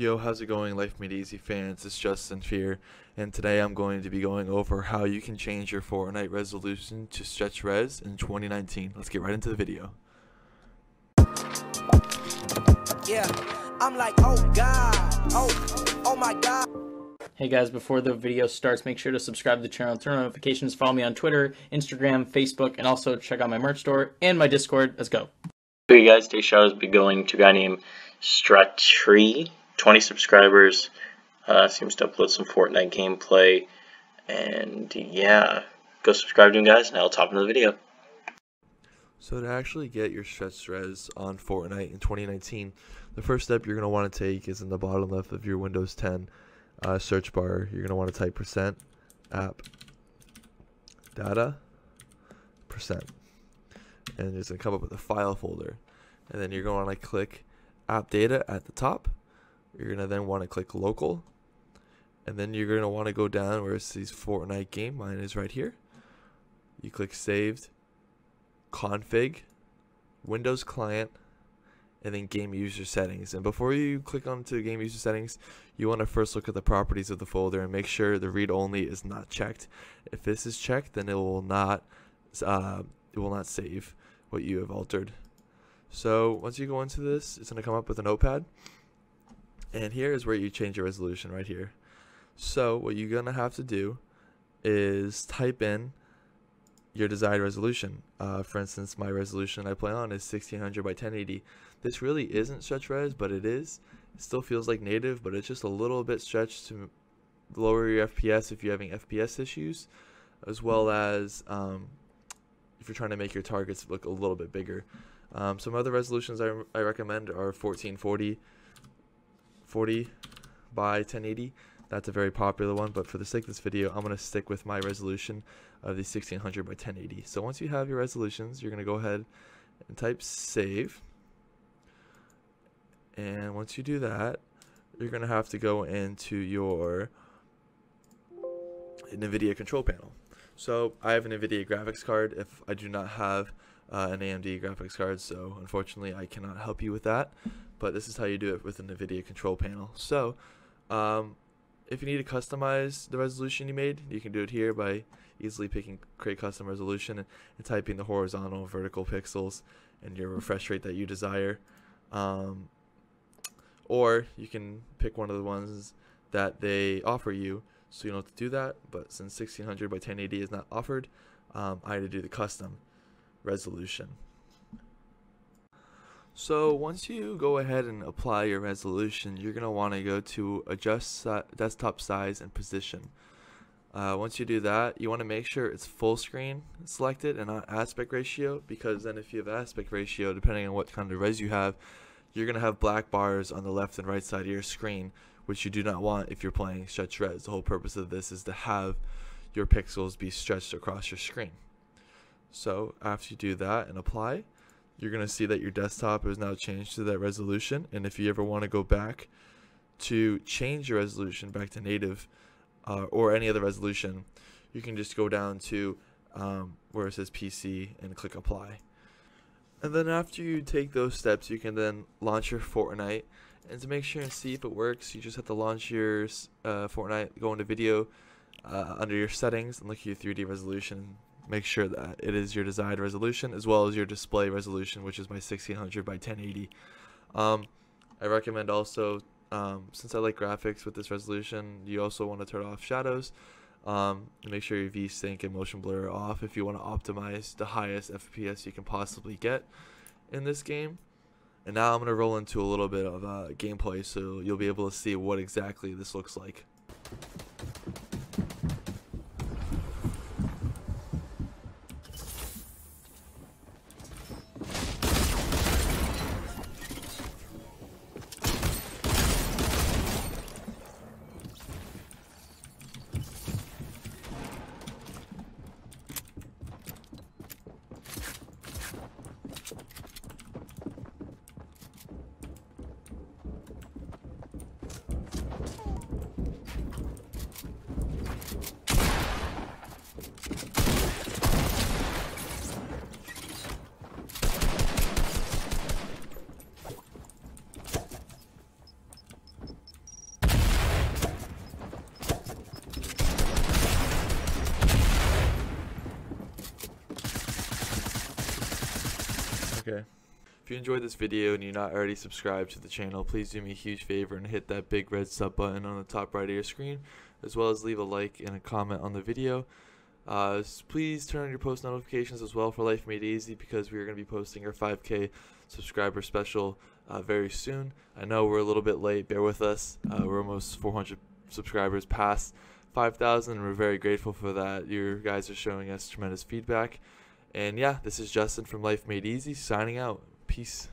Yo, how's it going, Life Made Easy fans? It's Justin Fear, and today I'm going to be going over how you can change your Fortnite resolution to stretch res in 2019. Let's get right into the video. Yeah, I'm like, oh god, oh, oh my god. Hey guys, before the video starts, make sure to subscribe to the channel, turn on notifications, follow me on Twitter, Instagram, Facebook, and also check out my merch store and my Discord. Let's go. Hey guys, today's shout out be going to a guy named Strattree, 20 subscribers. Uh, seems to upload some Fortnite gameplay. And yeah, go subscribe to him, guys, and I'll top into the video. So to actually get your stretch res on Fortnite in 2019, the first step you're going to want to take is in the bottom left of your Windows 10 uh, search bar. You're going to want to type percent app data percent and it's going to come up with a file folder and then you're going to want to click app data at the top you're going to then want to click local and then you're going to want to go down where it says Fortnite game. Mine is right here. You click saved config Windows client and then game user settings. And before you click onto game user settings you want to first look at the properties of the folder and make sure the read only is not checked. If this is checked then it will not uh, it will not save what you have altered. So once you go into this it's going to come up with a notepad and here is where you change your resolution right here so what you're going to have to do is type in your desired resolution. Uh, for instance, my resolution I play on is 1600 by 1080. This really isn't stretch res, but it is. It still feels like native, but it's just a little bit stretched to lower your FPS if you're having FPS issues, as well as um, if you're trying to make your targets look a little bit bigger. Um, some other resolutions I, I recommend are 1440, 40 by 1080. That's a very popular one, but for the sake of this video, I'm going to stick with my resolution of the 1600 by 1080. So once you have your resolutions, you're going to go ahead and type save. And once you do that, you're going to have to go into your NVIDIA control panel. So I have an NVIDIA graphics card if I do not have uh, an AMD graphics card, so unfortunately I cannot help you with that. But this is how you do it with an NVIDIA control panel. So um, if you need to customize the resolution you made, you can do it here by easily picking create custom resolution and, and typing the horizontal vertical pixels and your refresh rate that you desire. Um, or you can pick one of the ones that they offer you so you don't have to do that but since 1600 by 1080 is not offered um, I had to do the custom resolution so once you go ahead and apply your resolution, you're going to want to go to adjust si desktop size and position. Uh, once you do that, you want to make sure it's full screen selected and not aspect ratio because then if you have aspect ratio, depending on what kind of res you have, you're going to have black bars on the left and right side of your screen, which you do not want if you're playing stretch res. The whole purpose of this is to have your pixels be stretched across your screen. So after you do that and apply, you're going to see that your desktop is now changed to that resolution. And if you ever want to go back to change your resolution back to native uh, or any other resolution, you can just go down to um, where it says PC and click apply. And then after you take those steps, you can then launch your Fortnite. And to make sure and see if it works, you just have to launch your uh, Fortnite, go into video uh, under your settings and look at your 3D resolution make sure that it is your desired resolution as well as your display resolution, which is my 1600 by 1080. Um, I recommend also, um, since I like graphics with this resolution, you also want to turn off shadows. Um, make sure your VSync and motion blur are off if you want to optimize the highest FPS you can possibly get in this game. And now I'm going to roll into a little bit of uh, gameplay so you'll be able to see what exactly this looks like. If you enjoyed this video and you're not already subscribed to the channel, please do me a huge favor and hit that big red sub button on the top right of your screen, as well as leave a like and a comment on the video. Uh, please turn on your post notifications as well for Life Made Easy because we are going to be posting our 5K subscriber special uh, very soon. I know we're a little bit late, bear with us. Uh, we're almost 400 subscribers past 5,000, and we're very grateful for that. You guys are showing us tremendous feedback. And yeah, this is Justin from Life Made Easy signing out. Peace.